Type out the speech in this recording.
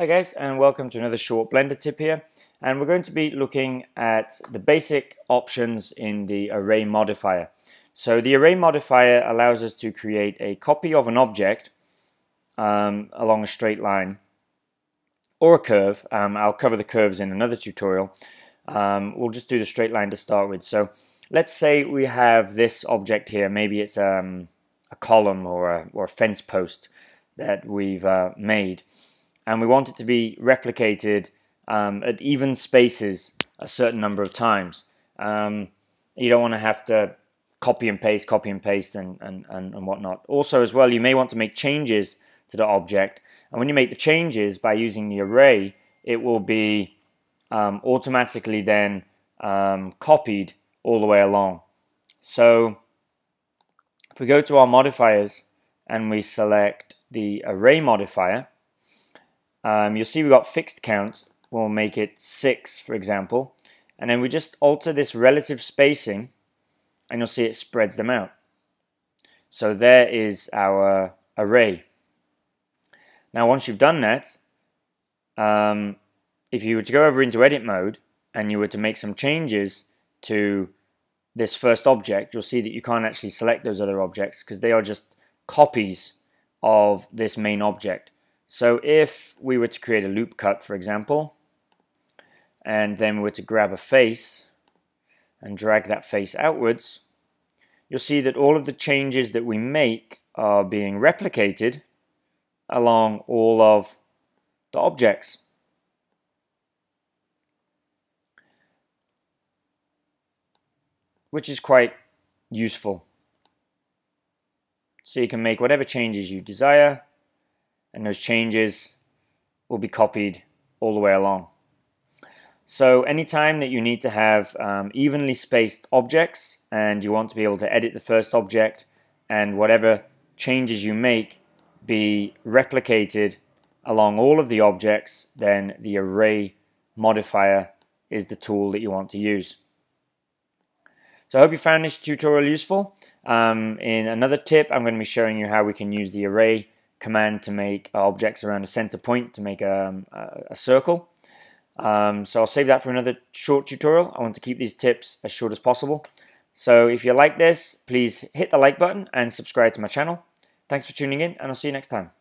Hi guys and welcome to another short Blender tip here and we're going to be looking at the basic options in the array modifier. So the array modifier allows us to create a copy of an object um, along a straight line or a curve. Um, I'll cover the curves in another tutorial. Um, we'll just do the straight line to start with. So let's say we have this object here, maybe it's um, a column or a, or a fence post that we've uh, made and we want it to be replicated um, at even spaces a certain number of times. Um, you don't want to have to copy and paste, copy and paste, and, and, and, and whatnot. Also, as well, you may want to make changes to the object, and when you make the changes by using the array, it will be um, automatically then um, copied all the way along. So, if we go to our modifiers and we select the array modifier, um, you'll see we've got fixed count. We'll make it 6, for example. And then we just alter this relative spacing, and you'll see it spreads them out. So there is our array. Now once you've done that, um, if you were to go over into edit mode, and you were to make some changes to this first object, you'll see that you can't actually select those other objects because they are just copies of this main object. So if we were to create a loop cut, for example, and then we were to grab a face and drag that face outwards, you'll see that all of the changes that we make are being replicated along all of the objects. Which is quite useful. So you can make whatever changes you desire and those changes will be copied all the way along. So anytime that you need to have um, evenly spaced objects and you want to be able to edit the first object and whatever changes you make be replicated along all of the objects, then the array modifier is the tool that you want to use. So I hope you found this tutorial useful. Um, in another tip, I'm going to be showing you how we can use the array command to make objects around a center point to make um, a, a circle. Um, so I'll save that for another short tutorial. I want to keep these tips as short as possible. So if you like this, please hit the like button and subscribe to my channel. Thanks for tuning in and I'll see you next time.